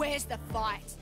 Where's the fight?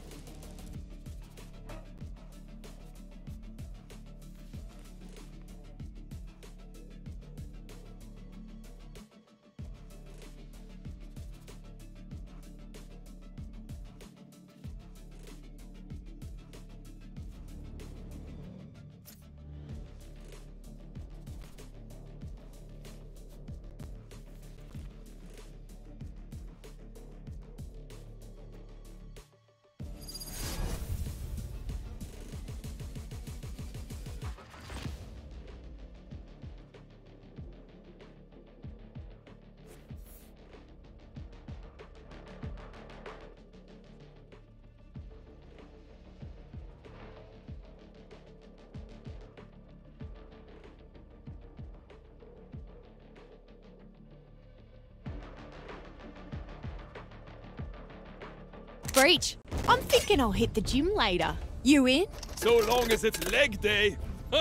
Breach, I'm thinking I'll hit the gym later. You in? So long as it's leg day.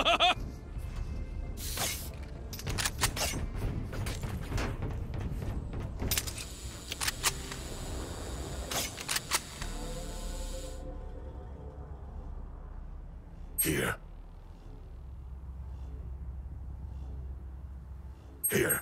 Here. Here.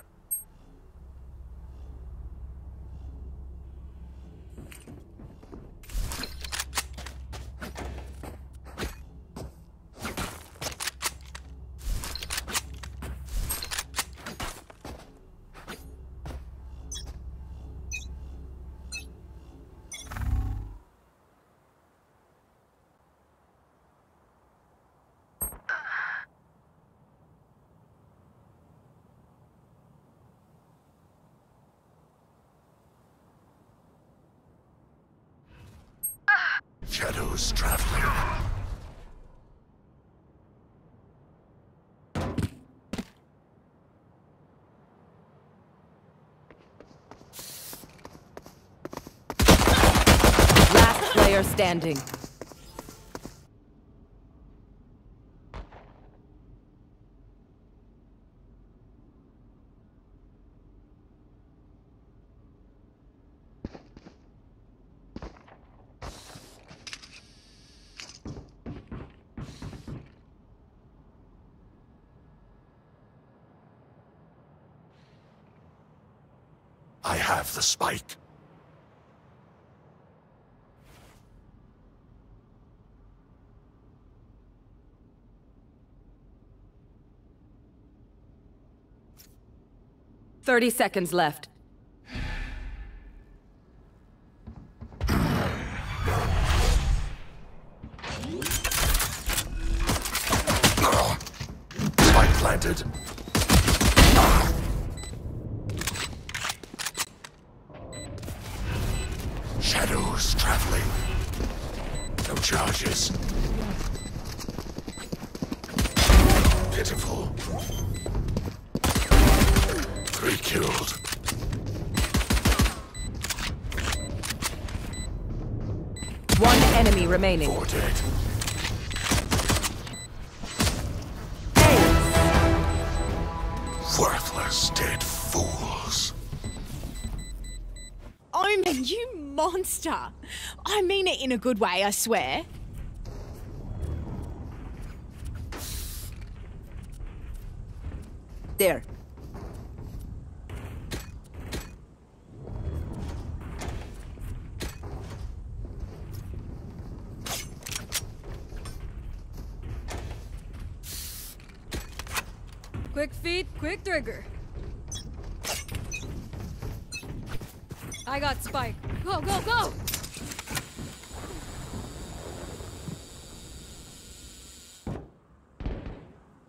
Shadows traveling. Last player standing. I have the spike. Thirty seconds left. Spike planted. Remaining. Four dead. Worthless dead fools. Omen, you monster! I mean it in a good way, I swear. There. Quick feet, quick trigger. I got Spike. Go, go, go!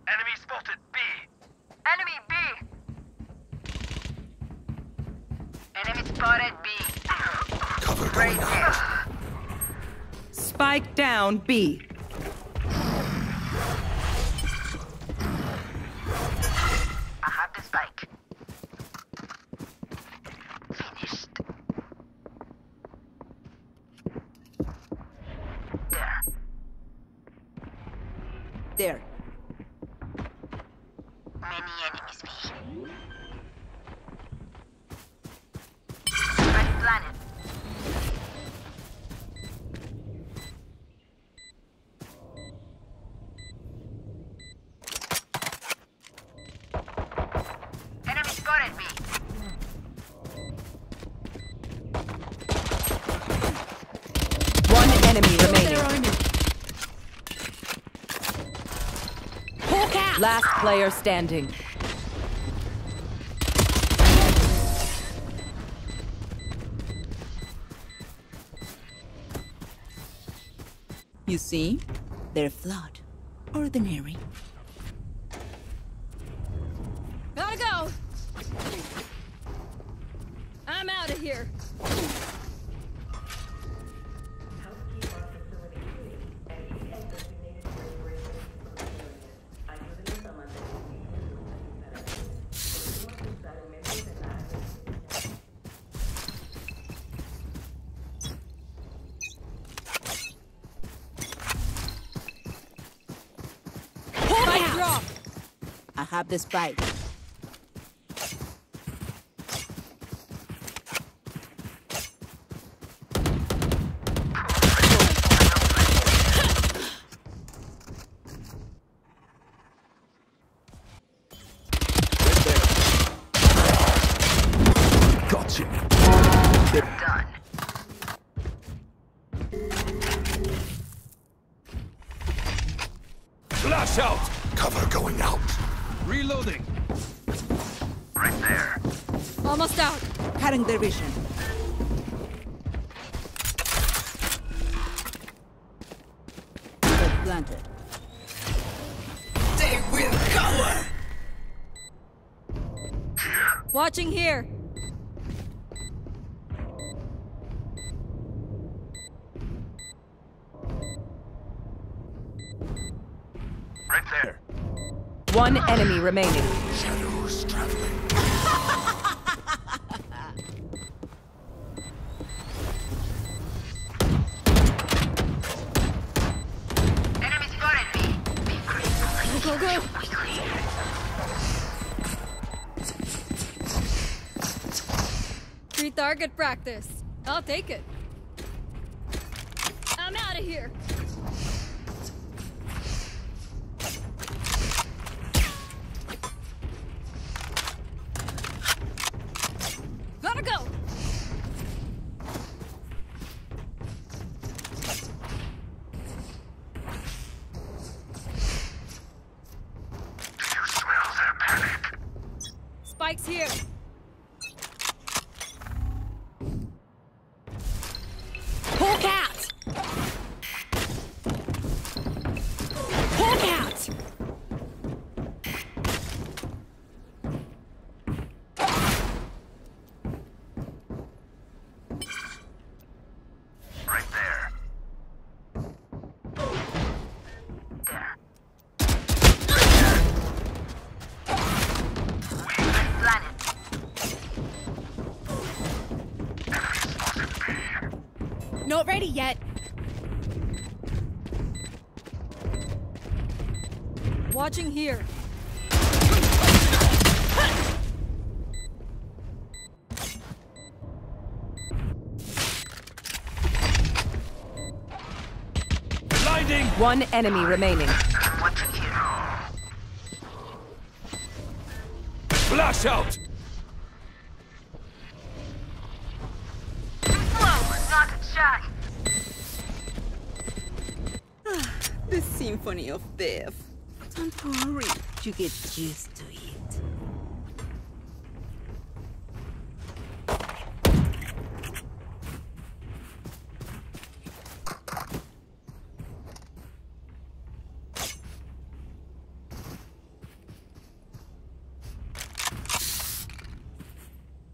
Enemy spotted B. Enemy B. Enemy spotted B. Cover going out. Spike down B. spike. Last player standing. You see? They're flawed. Ordinary. I have One enemy remaining. Shadows traveling. Enemy spotted me. Be quick. Go, go, go. Free target practice. I'll take it. I'm out of here. Gotta go. You smell their panic. Spike's here. Watching here. Blinding! One enemy remaining. I'm watching here. Flash out! Whoa. Ah, the symphony of death. Worry, you get used to it.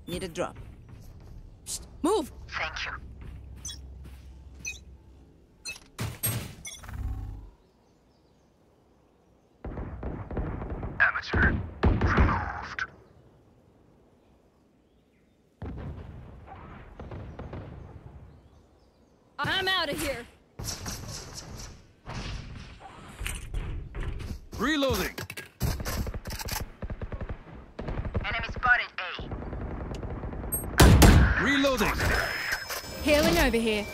Need a drop. Move! Thank you. Amateur. Removed. I'm out of here. Reloading! Enemy spotted A. Reloading! Healing over here.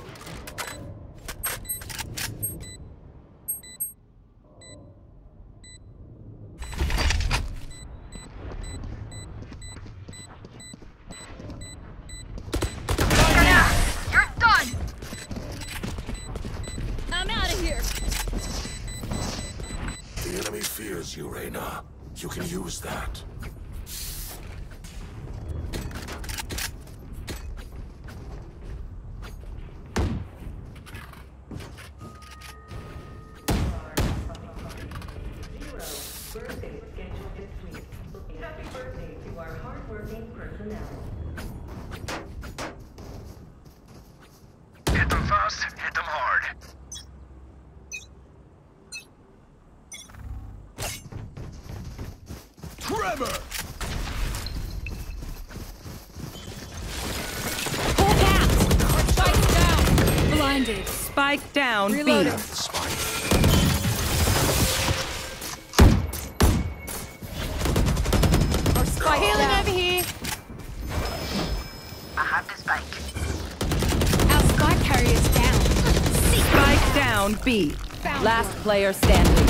Spike. Our spike carrier's down. Spike down B. Found Last one. player standing.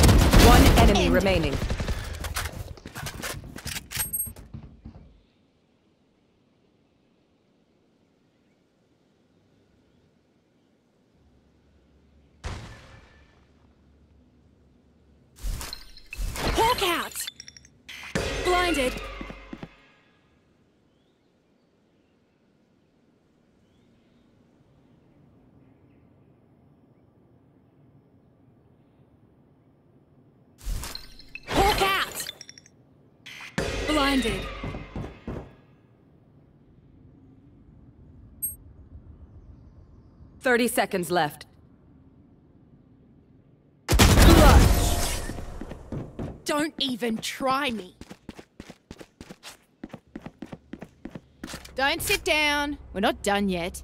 One enemy End. remaining. 30 seconds left. Don't even try me. Don't sit down. We're not done yet.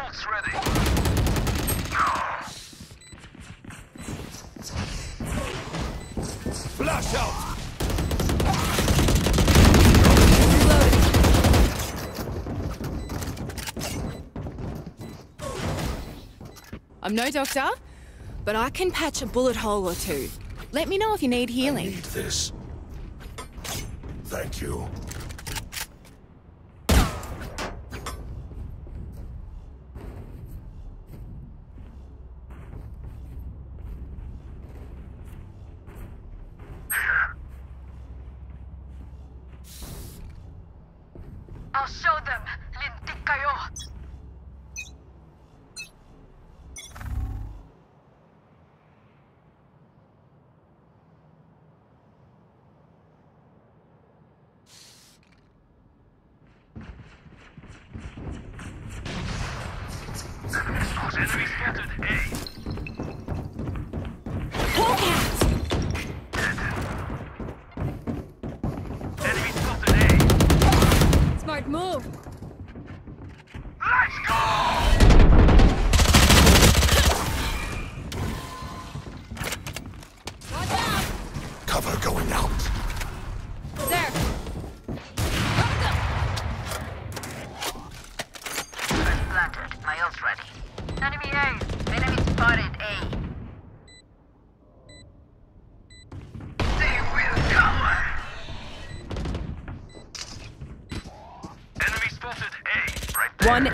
I'm no doctor, but I can patch a bullet hole or two. Let me know if you need healing. Need this. Thank you. I'll show them. Lintik kayo. Enemy spotted A.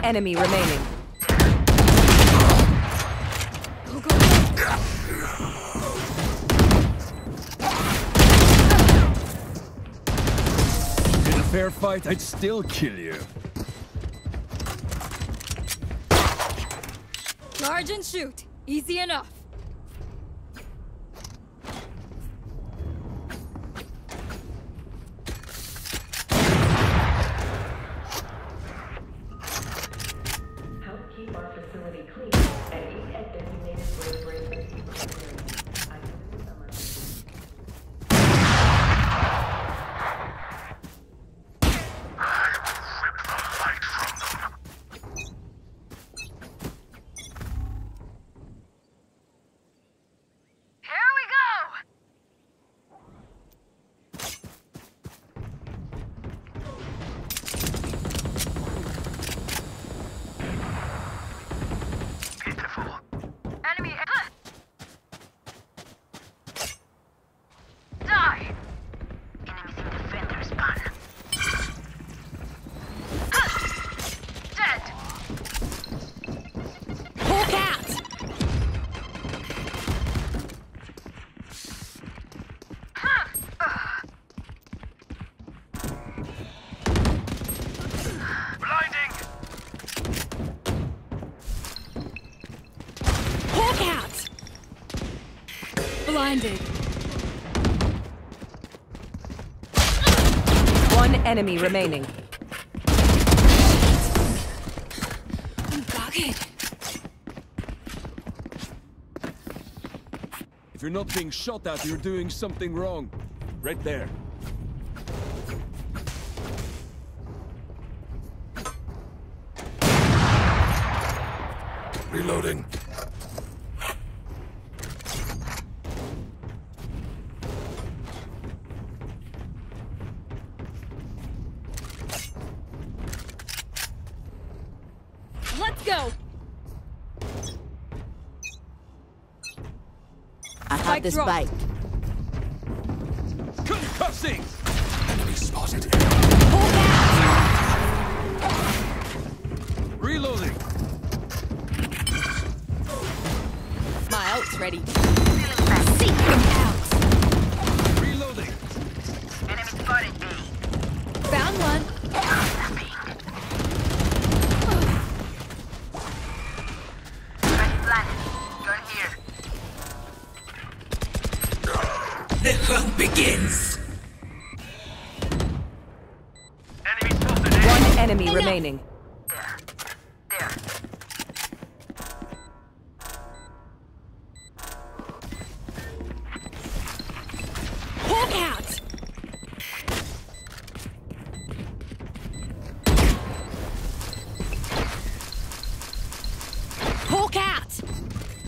enemy remaining. In a fair fight, I'd still kill you. Charge and shoot. Easy enough. blinded. One enemy remaining. If you're not being shot at, you're doing something wrong. Right there. Reloading. this bike.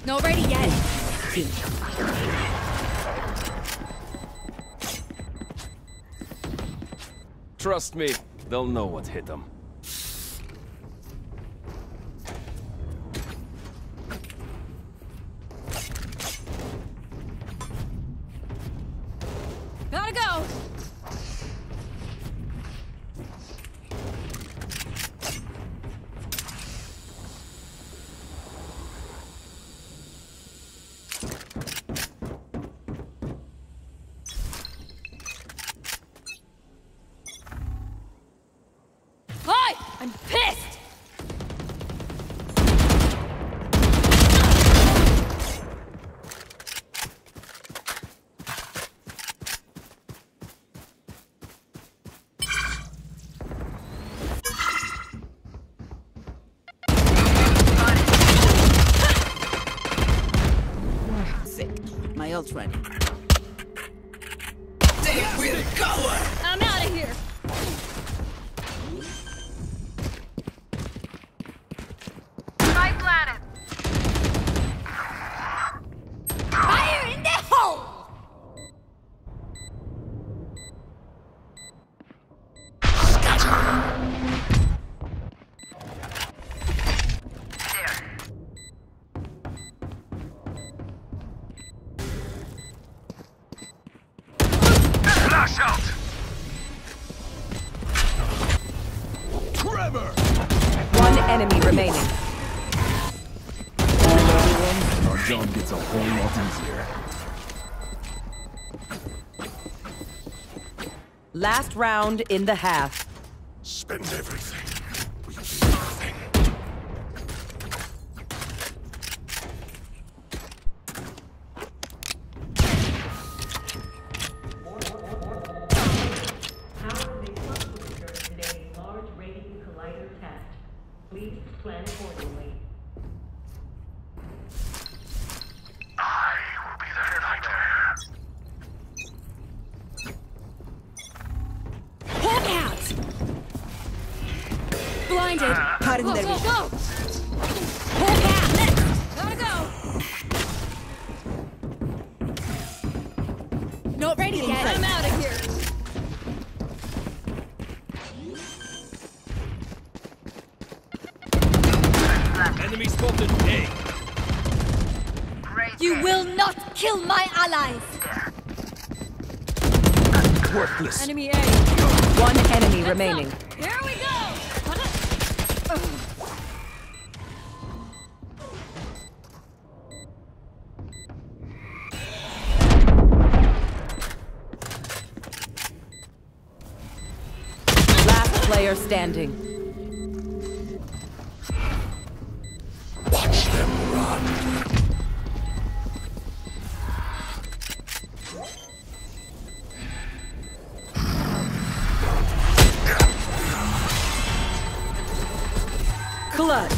Not ready yet. Trust me, they'll know what hit them. 2020. One enemy remaining. Last round in the half. Spend everything. Blinded. Hard ah. in Go, go, go! Hawk out! Gotta go! Not ready yet. I'm out of here. Enemy spotted A. You will not kill my allies! Worthless. Enemy A. One enemy remaining. Here player standing. Watch them run. Clutch.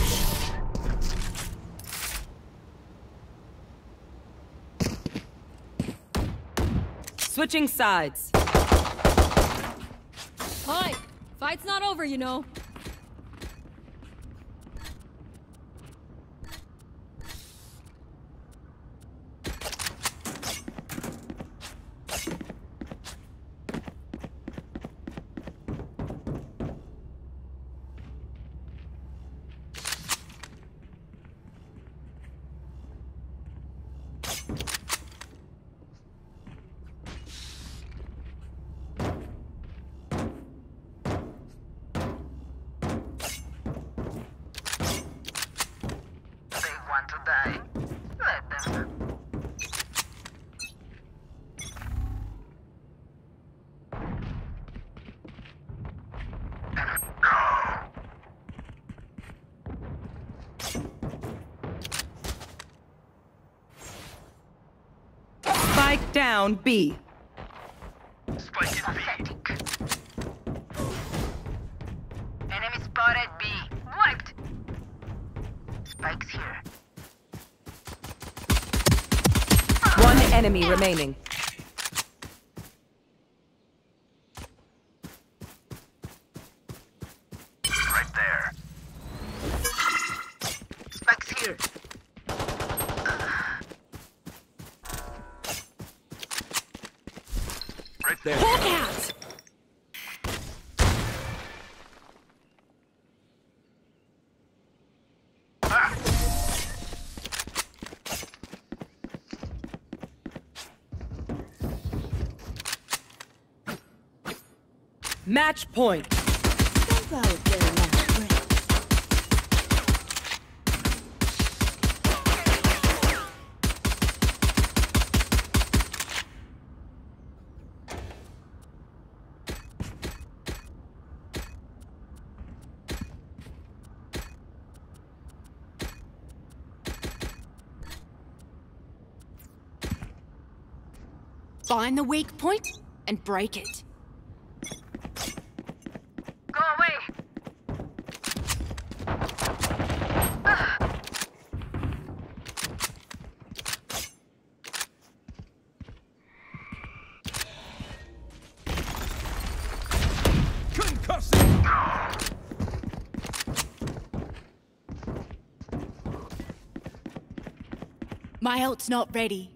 Switching sides. Fight's not over, you know. Down B. Spike. Enemy spotted B. Wiped. Spikes here. One enemy remaining. Match point. Find the weak point and break it. My ult's not ready.